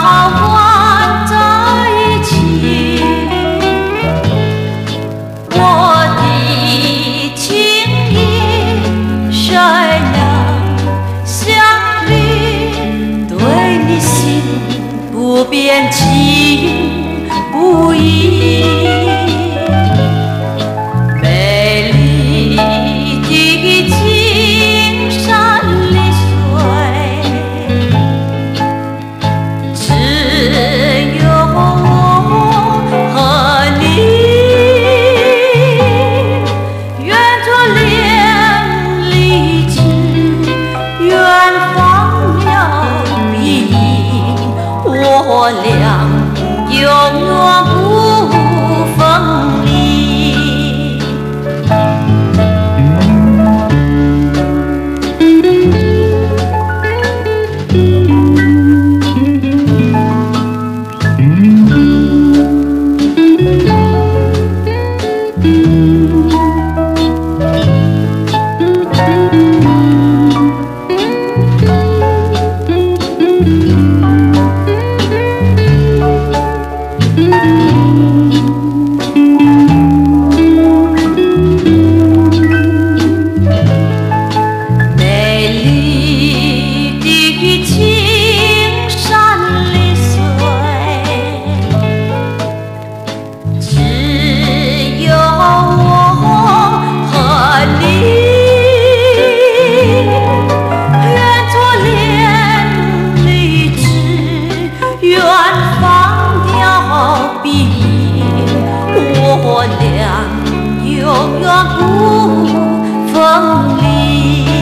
好关在一起，我的情意，相对你心不变情。永远不分离。我俩永远不分离。